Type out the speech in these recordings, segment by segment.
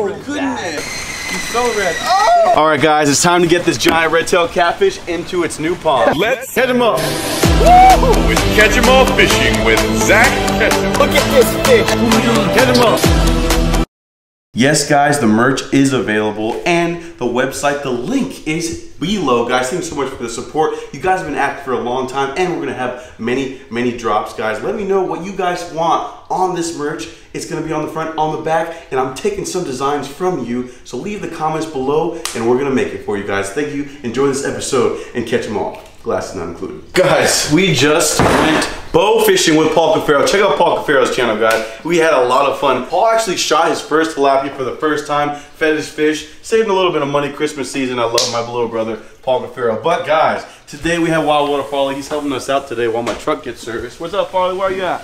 my oh. goodness. He's so red. Oh! All right, guys, it's time to get this giant red-tailed catfish into its new pond. Let's catch him up. Woo! With Catch 'em All Fishing with Zak Catchem. Look at this fish. Catch him up. Yes, guys, the merch is available and the website, the link is below. Guys, thank you so much for the support. You guys have been active for a long time and we're gonna have many, many drops, guys. Let me know what you guys want on this merch. It's gonna be on the front, on the back, and I'm taking some designs from you. So leave the comments below and we're gonna make it for you guys. Thank you, enjoy this episode and catch them all. Glasses not included. Guys, we just went bow fishing with Paul Cuffaro. Check out Paul Cuffaro's channel, guys. We had a lot of fun. Paul actually shot his first tilapia for the first time, fed his fish, saved a little bit of money Christmas season. I love my little brother, Paul Cuffaro. But guys, today we have Wild Water Farley. He's helping us out today while my truck gets serviced. What's up, Farley? Where are you at?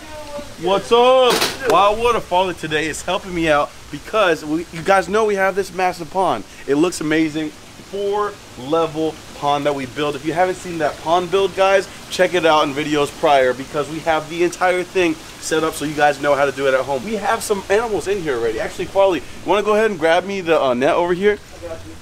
What's up? Wild Water Farley today is helping me out because we, you guys know we have this massive pond. It looks amazing. Four level pond that we built. If you haven't seen that pond build, guys, check it out in videos prior because we have the entire thing set up so you guys know how to do it at home. We have some animals in here already. Actually, Farley, you want to go ahead and grab me the uh, net over here?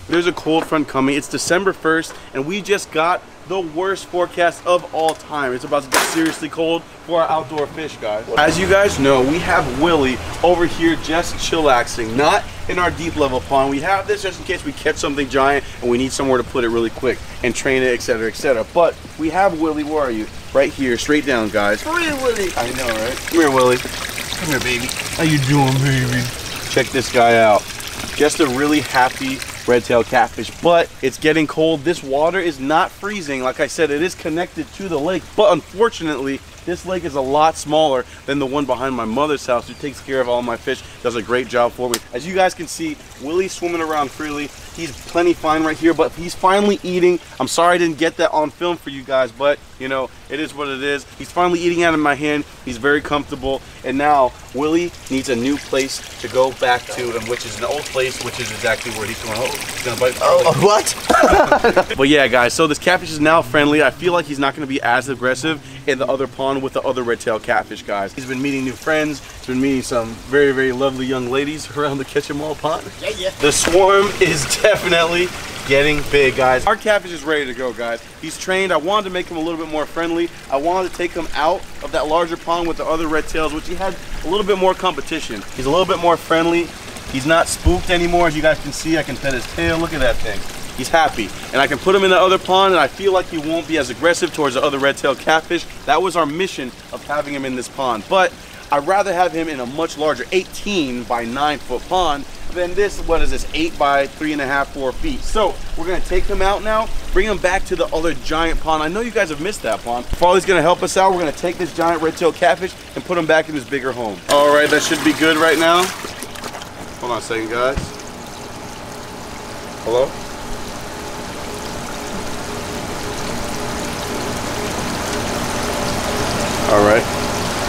There's a cold front coming. It's December 1st, and we just got the worst forecast of all time. It's about to get seriously cold for our outdoor fish, guys. As you guys know, we have Willie over here just chillaxing, not in our deep level pond. We have this just in case we catch something giant and we need somewhere to put it really quick and train it, etc., etc. But we have Willie, where are you? Right here, straight down, guys. Come here, Willie. I know, right? Come here, Willie. Come here, baby. How you doing, baby? Check this guy out. Just a really happy red-tailed catfish, but it's getting cold. This water is not freezing. Like I said, it is connected to the lake, but unfortunately, this lake is a lot smaller than the one behind my mother's house who takes care of all my fish, does a great job for me. As you guys can see, Willie's swimming around freely. He's plenty fine right here, but he's finally eating. I'm sorry I didn't get that on film for you guys, but you know, it is what it is. He's finally eating out of my hand. He's very comfortable. And now Willie needs a new place to go back to, and which is an old place, which is exactly where he's going. Oh, he's gonna bite. Oh, what? but yeah, guys, so this catfish is now friendly. I feel like he's not gonna be as aggressive in the other pond with the other red-tailed catfish, guys. He's been meeting new friends. He's been meeting some very, very lovely young ladies around the Catch 'em All pond. Yeah, yeah. The swarm is definitely getting big, guys. Our catfish is ready to go, guys. He's trained. I wanted to make him a little bit more friendly. I wanted to take him out of that larger pond with the other red tails, which he had a little bit more competition. He's a little bit more friendly. He's not spooked anymore. As you guys can see, I can pet his tail. Look at that thing. He's happy. And I can put him in the other pond and I feel like he won't be as aggressive towards the other red-tailed catfish. That was our mission of having him in this pond. But I'd rather have him in a much larger 18 by 9 foot pond than this, what is this, 8 by 3.5, 4 feet. So we're going to take him out now, bring him back to the other giant pond. I know you guys have missed that pond. Farley's going to help us out. We're going to take this giant red-tailed catfish and put him back in his bigger home. All right, that should be good right now. Hold on a second, guys. Hello? All right.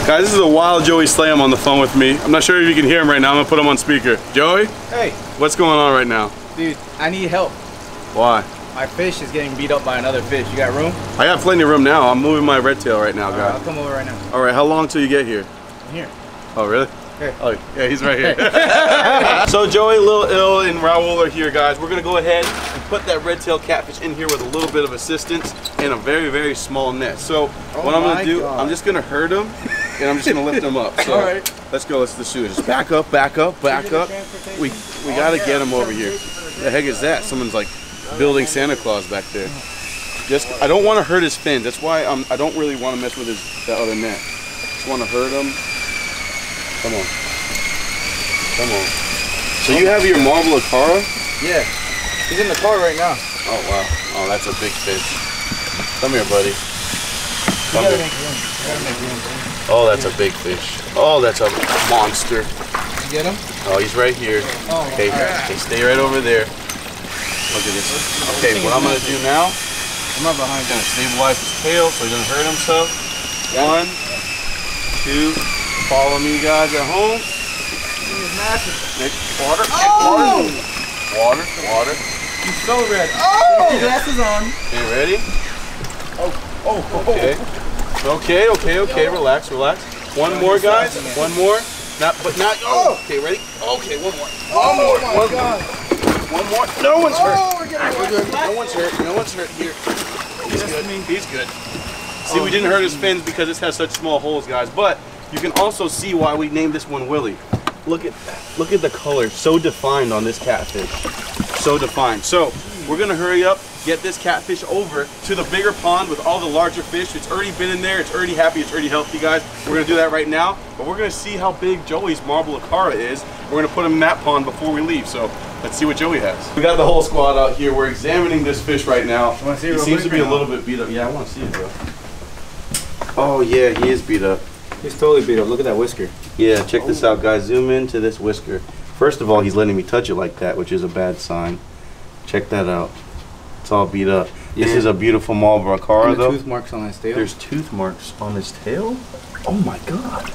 Guys, this is a wild Joey Slam on the phone with me. I'm not sure if you can hear him right now. I'm gonna put him on speaker. Joey, Hey, what's going on right now? dude, I need help. Why? My fish is getting beat up by another fish. You got room? I got plenty of room now. I'm moving my red tail right now, Alright, I'll come over right now. All right, how long till you get here? I'm here. Oh, really? Here. Oh, yeah, he's right here. so Joey, Lil Ill, and Raul are here, guys. We're gonna go ahead put that red-tailed catfish in here with a little bit of assistance and a very, very small net. So oh what I'm gonna do, God. I'm just gonna hurt him and I'm just gonna lift him up. So All right. let's go. Let's just do it. Just back up, back up, back up. We we gotta get him over here. The heck is that? Someone's like building Santa Claus back there. Just I don't want to hurt his fins. That's why I'm, I don't really want to mess with his that other net. Just want to hurt him. Come on. Come on. So you have your marble acara? Yeah. He's in the car right now. Oh wow. Oh, that's a big fish. Come here, buddy. Come here. make room. You gotta make room. Oh, that's a big fish. Oh, that's a monster. Did you get him? Oh, he's right here. Oh, Okay, okay, stay right over there. Look at this. Okay, what I'm gonna do now, I'm right behind gonna stabilize his tail so he doesn't hurt himself. One, two, follow me guys at home. Next, water, Oh! water, water. He's so red. Oh! Glasses on. Okay, ready? Oh oh, oh, oh, Okay. Okay, okay, okay, relax, relax. One more guys, one more. Not, but not. Oh, oh, okay, ready? Okay, one more. One more. Oh my one god. more. One more. No one's hurt. Oh, we're getting We're good. No one's hurt. No one's hurt here. He's good. He's good. See, we didn't hurt his fins because this has such small holes, guys. But you can also see why we named this one Willie. Look at look at the color, so defined on this catfish. So defined. So we're gonna hurry up, get this catfish over to the bigger pond with all the larger fish. It's already been in there. It's already happy. It's already healthy, guys. We're gonna do that right now. But we're gonna see how big Joey's marble acara is. We're gonna put him in that pond before we leave. So let's see what Joey has. We got the whole squad out here. We're examining this fish right now. Wanna see it he seems to be a little bit beat up. Yeah, I want to see it, bro. Oh yeah, he is beat up. He's totally beat up. Look at that whisker. Yeah, check this out, guys. Zoom into this whisker. First of all, he's letting me touch it like that, which is a bad sign. Check that out. It's all beat up. This is a beautiful marble acara, And the though. tooth marks on his tail. There's tooth marks on his tail. Oh my god.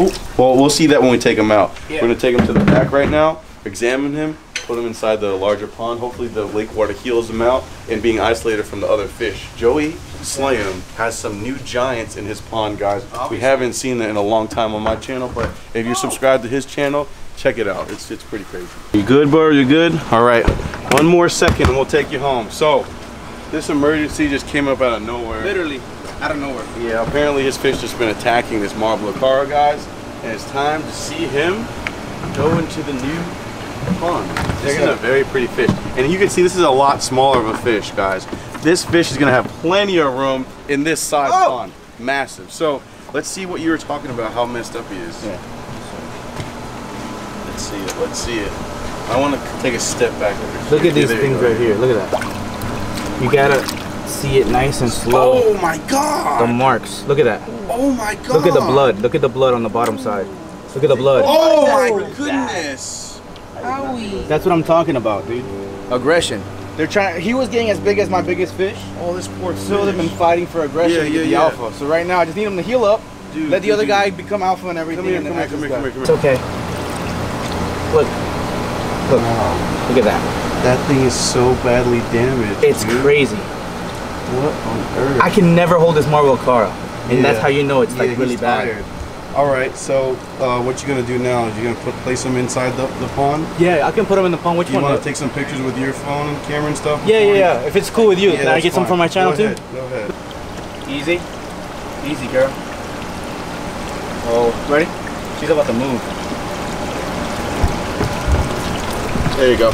Oh, well, we'll see that when we take him out. Yeah. We're gonna take him to the back right now, examine him, put him inside the larger pond. Hopefully, the lake water heals him out and being isolated from the other fish. Joey Slam has some new giants in his pond, guys. We haven't seen that in a long time on my channel, but if you're subscribed to his channel, check it out. It's it's pretty crazy. You good, bro? You good? All right. One more second, and we'll take you home. So, this emergency just came up out of nowhere. literally out of nowhere. Yeah, apparently his fish just been attacking this marble car, guys, and it's time to see him go into the new pond. This is a very pretty fish, and you can see this is a lot smaller of a fish, guys. This fish is gonna have plenty of room in this size Oh! pond, massive. So let's see what you were talking about, how messed up he is. Yeah. Let's see it. Let's see it. I want to take a step back Look at these things right here. Look at that. You gotta see it nice and slow. Oh my god! The marks. Look at that. Oh my god! Look at the blood. Look at the blood on the bottom side. Look at the blood. Oh my goodness! That's what I'm talking about, dude. Aggression. They're trying. He was getting as big as my biggest fish. Oh, this poor So they've been fighting for aggression Yeah, to yeah, get the yeah. alpha. So right now, I just need him to heal up. Dude, let the dude, other dude. guy become alpha and everything. Come here, and come then here, come here, come here, come It's okay. Look. Look. Look at that. That thing is so badly damaged. It's dude. crazy. What on earth? I can never hold this marble acara. And that's how you know it's like really bad. tired. All right, so uh, what you gonna do now? Is you gonna put place them inside the, the pond? Yeah, I can put them in the pond. Which You one? You wanna take some pictures with your phone and camera and stuff? yeah, yeah, yeah. If it's cool with you, Yeah, can I that's get some fine. from my channel Go too? Go ahead. Easy. Easy, girl. Oh, ready? She's about to move. There you go.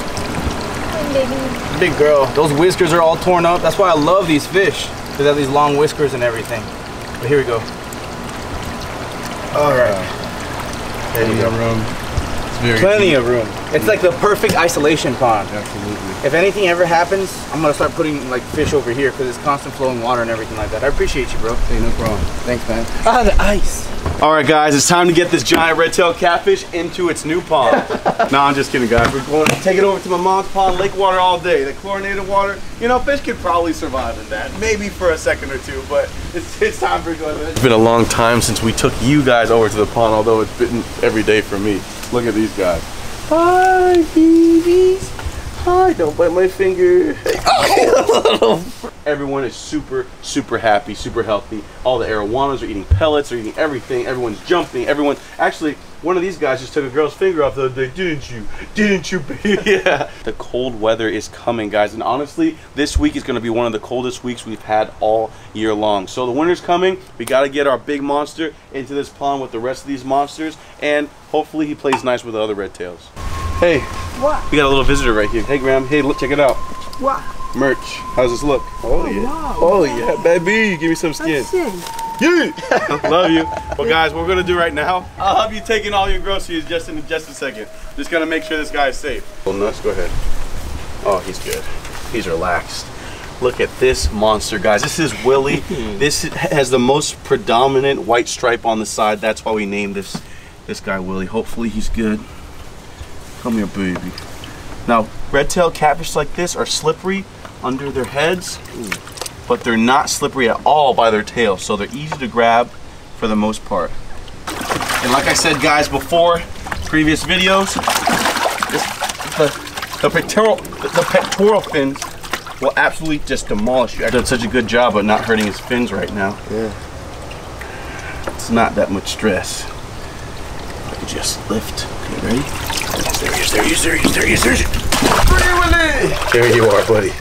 Big girl. Those whiskers are all torn up. That's why I love these fish. They have these long whiskers and everything. But here we go. All right. There you go. room. It's very Plenty deep. of room. It's like the perfect isolation pond. Absolutely. If anything ever happens, I'm gonna start putting like fish over here because it's constant flowing water and everything like that. I appreciate you, bro. Hey, no problem. Thanks, man. Ah, the ice. All right, guys, it's time to get this giant red-tailed catfish into its new pond. no, I'm just kidding, guys. We're going to take it over to my mom's pond, lake water all day. The chlorinated water, you know, fish could probably survive in that, maybe for a second or two, but it's, it's time for going. It's been a long time since we took you guys over to the pond, although it's been every day for me. Look at these guys. Hi, babies. Hi, don't bite my finger. Everyone is super, super happy, super healthy. All the arowanas are eating pellets, they're eating everything. Everyone's jumping. Everyone, actually, one of these guys just took a girl's finger off the other day. Didn't you? Didn't you? yeah. The cold weather is coming, guys, and honestly, this week is going to be one of the coldest weeks we've had all year long. So the winter's coming. We got to get our big monster into this pond with the rest of these monsters, and hopefully he plays nice with the other red tails. Hey, What? we got a little visitor right here. Hey, Graham. Hey, look, check it out. What? Merch. How's this look? Oh, oh yeah. wow. Oh yeah, baby. Give me some skin. Yeah. Love you. Well, guys, what we're gonna do right now, I'll have you taking all your groceries just in just a second. Just gonna make sure this guy is safe. Well, nuts, go ahead. Oh, he's good. He's relaxed. Look at this monster, guys. This is Willie. this has the most predominant white stripe on the side. That's why we named this this guy Willie. Hopefully, he's good. Come here, baby. Now, red-tailed catfish like this are slippery under their heads, but they're not slippery at all by their tail, so they're easy to grab for the most part. And like I said, guys, before previous videos, this, the, the pectoral the pectoral fins will absolutely just demolish you. I did such a good job of not hurting his fins right now. Yeah. It's not that much stress. I could just lift. Okay, ready? There he is, there he is, there he is, there he is, there he is. There you are, buddy.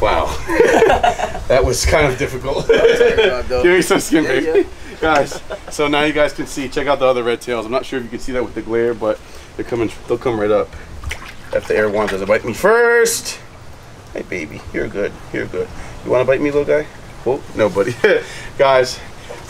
Wow. that was kind of difficult. Give me some skin, baby. Guys, so now you guys can see. Check out the other red tails. I'm not sure if you can see that with the glare, but they're coming. They'll come right up. If the air one doesn't bite me first. Hey, baby, you're good. You're good. You want to bite me, little guy? Oh, no, buddy. guys,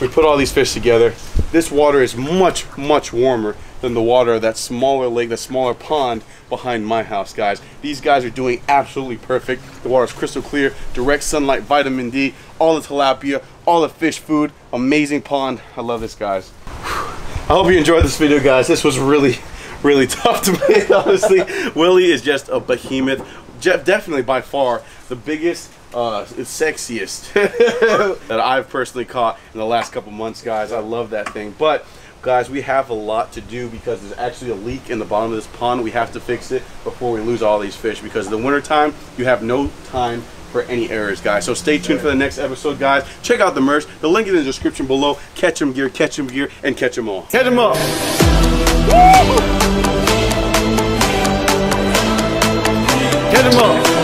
we put all these fish together, this water is much, much warmer than the water of that smaller lake, that smaller pond behind my house, guys. These guys are doing absolutely perfect. The water is crystal clear, direct sunlight, vitamin D, all the tilapia, all the fish food, amazing pond. I love this, guys. I hope you enjoyed this video, guys. This was really, really tough to make, honestly. Willie is just a behemoth. Jeff, definitely by far the biggest, uh, sexiest that I've personally caught in the last couple months, guys. I love that thing. But guys, we have a lot to do because there's actually a leak in the bottom of this pond. We have to fix it before we lose all these fish because in the wintertime, you have no time for any errors, guys. So stay tuned for the next episode, guys. Check out the merch. The link in the description below. Catch 'em gear, catch 'em gear, and catch 'em all. Catch 'em all. Woo! Catch 'em all.